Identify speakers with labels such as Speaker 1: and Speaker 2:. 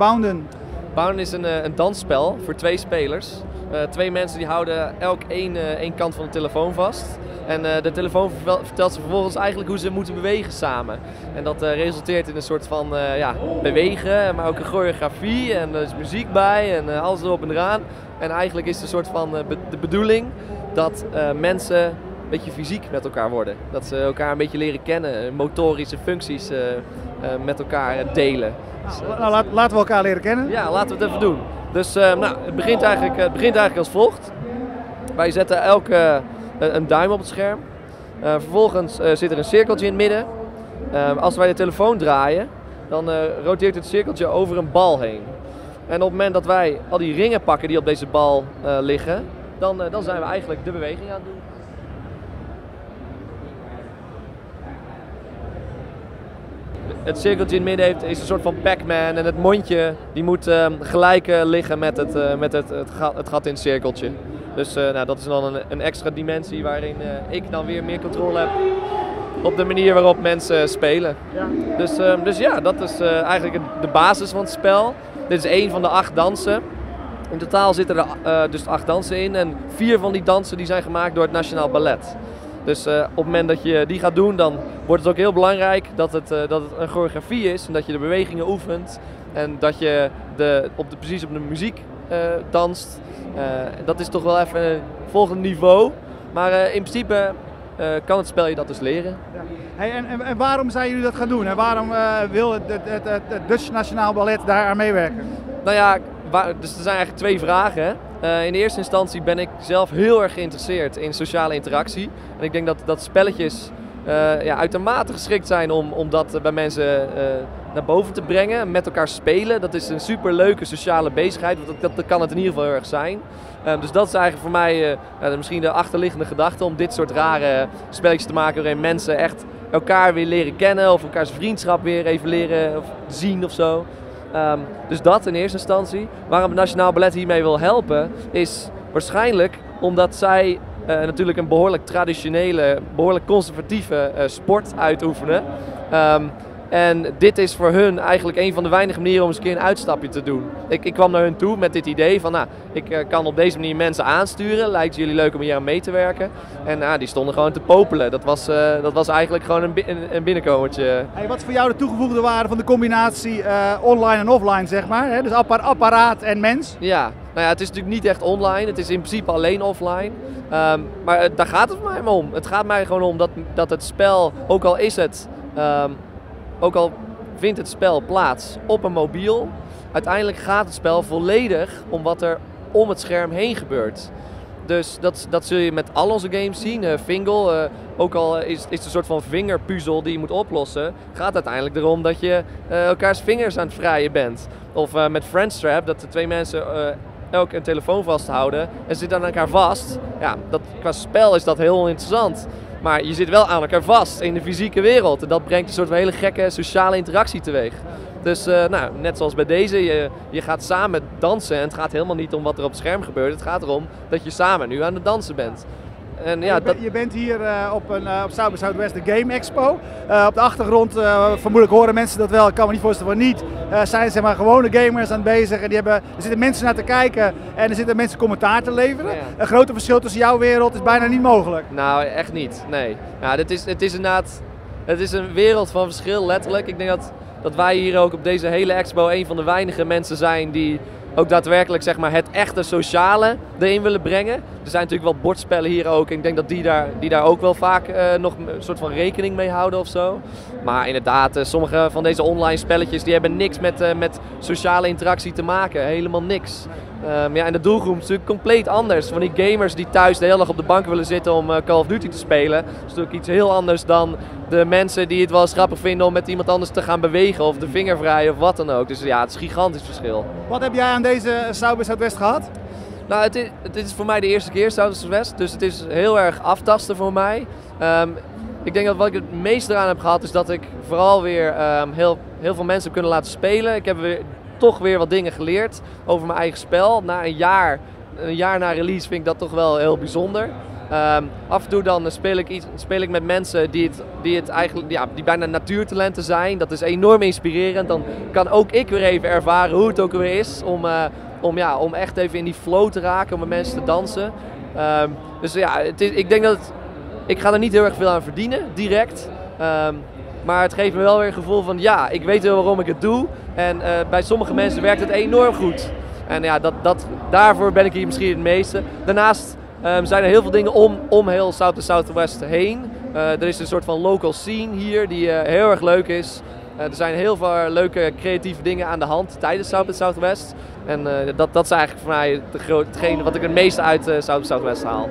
Speaker 1: Bounden?
Speaker 2: Bounden is een, een dansspel voor twee spelers. twee mensen die houden elk één, één kant van de telefoon vast. En de telefoon vertelt ze vervolgens eigenlijk hoe ze moeten bewegen samen. En dat resulteert in een soort van ja, bewegen, maar ook een choreografie. En er is muziek bij en alles erop en eraan. En eigenlijk is het een soort van de bedoeling dat mensen beetje fysiek met elkaar worden. Dat ze elkaar een beetje leren kennen, motorische functies uh, uh, met elkaar delen.
Speaker 1: Nou, laat, laten we elkaar leren kennen.
Speaker 2: Ja, laten we het even doen. Dus nou, het, begint eigenlijk, het begint eigenlijk als volgt. Wij zetten elke een duim op het scherm. vervolgens zit er een cirkeltje in het midden. als wij de telefoon draaien, dan roteert het cirkeltje over een bal heen. En op het moment dat wij al die ringen pakken die op deze bal liggen, dan, dan zijn we eigenlijk de beweging aan het doen. Het cirkeltje in het midden heeft, is een soort van Pac-Man. En het mondje die moet um, gelijk uh, liggen met, het, uh, met het, het, gat, het, gat in het cirkeltje. Dus uh, nou, dat is dan een, een extra dimensie waarin ik dan weer meer controle heb op de manier waarop mensen spelen. Ja. Dus, um, dus ja, dat is eigenlijk de basis van het spel. Dit is één van de acht dansen. In totaal zitten er dus acht dansen in. En vier van die dansen die zijn gemaakt door het Nationaal Ballet. Dus uh, op het moment dat je die gaat doen, dan wordt het ook heel belangrijk dat het, uh, dat het een choreografie is. En dat je de bewegingen oefent. En dat je de, op de, precies op de muziek uh, danst. dat is toch wel even een volgend niveau. Maar in principe kan het spel je dat dus leren. Ja.
Speaker 1: Hey, en, en, en, waarom zijn jullie dat gaan doen? En waarom wil het, het, het, het Dutch Nationaal Ballet daar aan meewerken?
Speaker 2: Nou ja, waar, dus er zijn eigenlijk twee vragen. Uh, in de eerste instantie ben ik zelf heel erg geïnteresseerd in sociale interactie. En ik denk dat, dat spelletjes uh, ja, uitermate geschikt zijn om, om dat bij mensen naar boven te brengen. Met elkaar spelen. Dat is een super leuke sociale bezigheid. Dat, dat, dat, kan het in ieder geval heel erg zijn. dus dat is eigenlijk voor mij misschien de achterliggende gedachte om dit soort rare spelletjes te maken waarin mensen echt elkaar weer leren kennen of elkaars vriendschap weer even leren of zien of zo. Um, dus dat in eerste instantie. Waarom het Nationaal Ballet hiermee wil helpen, is waarschijnlijk omdat zij uh, natuurlijk een behoorlijk traditionele, behoorlijk conservatieve uh, sport uitoefenen. Um, en dit is voor hun eigenlijk een van de weinige manieren om eens een keer een uitstapje te doen. Ik, ik kwam naar hun toe met dit idee van, nou, ik uh, kan op deze manier mensen aansturen. Lijkt jullie leuk om hier aan mee te werken? En nou, die stonden gewoon te popelen. Dat was, uh, dat was eigenlijk gewoon een, een, binnenkomertje.
Speaker 1: Hey, wat is voor jou de toegevoegde waarde van de combinatie uh, online en offline, zeg maar? Hè? Dus apparaat en mens?
Speaker 2: Ja, nou ja, het is natuurlijk niet echt online. Het is in principe alleen offline. Um, maar daar gaat het mij om. Het gaat mij gewoon om dat, dat het spel, ook al is het... Um, ook al vindt het spel plaats op een mobiel, uiteindelijk gaat het spel volledig om wat er om het scherm heen gebeurt. Dus dat, dat zul je met al onze games zien. Uh, Fingal, uh, ook al is, is het een soort van vingerpuzzel die je moet oplossen, gaat uiteindelijk erom dat je uh, elkaars vingers aan het vrijen bent. Of met Friendstrap, dat de twee mensen elk een telefoon vasthouden en zitten aan elkaar vast. Ja, dat, qua spel is dat heel interessant. Maar je zit wel aan elkaar vast in de fysieke wereld. En dat brengt een soort van hele gekke sociale interactie teweeg. Dus uh, nou, net zoals bij deze, je, je gaat samen dansen. En het gaat helemaal niet om wat er op het scherm gebeurt. Het gaat erom dat je samen nu aan het dansen bent.
Speaker 1: En, ja, je, dat... je, bent hier uh, op, een, uh, op South by Southwest de Game Expo. Uh, op de achtergrond, vermoedelijk horen mensen dat wel, ik kan me niet voorstellen van niet. Zijn zeg maar gewone gamers aan het bezig. En die hebben, er zitten mensen naar te kijken en er zitten mensen commentaar te leveren. Ja. Een grote verschil tussen jouw wereld is bijna niet mogelijk.
Speaker 2: Nou, echt niet. Nee. Ja, dit is, het is inderdaad het is een wereld van verschil, letterlijk. Ik denk dat, dat wij hier ook op deze hele expo een van de weinige mensen zijn die ook daadwerkelijk zeg maar, het echte sociale erin willen brengen. Er zijn natuurlijk wel bordspellen hier ook. En ik denk dat die daar, die daar ook wel vaak uh, nog een soort van rekening mee houden of zo. Maar inderdaad, uh, sommige van deze online spelletjes die hebben niks met, uh, met sociale interactie te maken. Helemaal niks. Um, ja, en de doelgroep is natuurlijk compleet anders. Van die gamers die thuis de hele dag op de bank willen zitten om uh, Call of Duty te spelen. Dat is natuurlijk iets heel anders dan de mensen die het wel eens grappig vinden om met iemand anders te gaan bewegen. Of de vinger vrij of wat dan ook. Dus ja, het is een gigantisch verschil.
Speaker 1: Wat heb jij aan deze South Southwest gehad?
Speaker 2: Nou, het is, het is voor mij de eerste keer South Southwest. Dus het is heel erg aftasten voor mij. Um, ik denk dat wat ik het meest eraan heb gehad is dat ik vooral weer um, heel, heel veel mensen heb kunnen laten spelen. Ik heb weer toch weer wat dingen geleerd over mijn eigen spel. Na een jaar, een jaar na release vind ik dat toch wel heel bijzonder. Ehm, af en toe dan speel ik, iets, speel ik met mensen die, het, die, het eigenlijk, ja, die bijna natuurtalenten zijn. Dat is enorm inspirerend. Dan kan ook ik weer even ervaren hoe het ook weer is om, om, ja, om echt even in die flow te raken, om met mensen te dansen. Ehm, dus ja, het is, ik denk dat ik ga er niet heel erg veel aan verdienen, direct. Um, maar het geeft me wel weer een gevoel van ja, ik weet wel waarom ik het doe. En uh, bij sommige mensen werkt het enorm goed. En ja, dat, dat, daarvoor ben ik hier misschien het meeste. Daarnaast um, zijn er heel veel dingen om, om heel South to Southwest heen. Uh, er is een soort van local scene hier die uh, heel erg leuk is. er zijn heel veel leuke creatieve dingen aan de hand tijdens South to Southwest. En dat, dat is eigenlijk voor mij hetgene wat ik het meeste uit South to Southwest haal.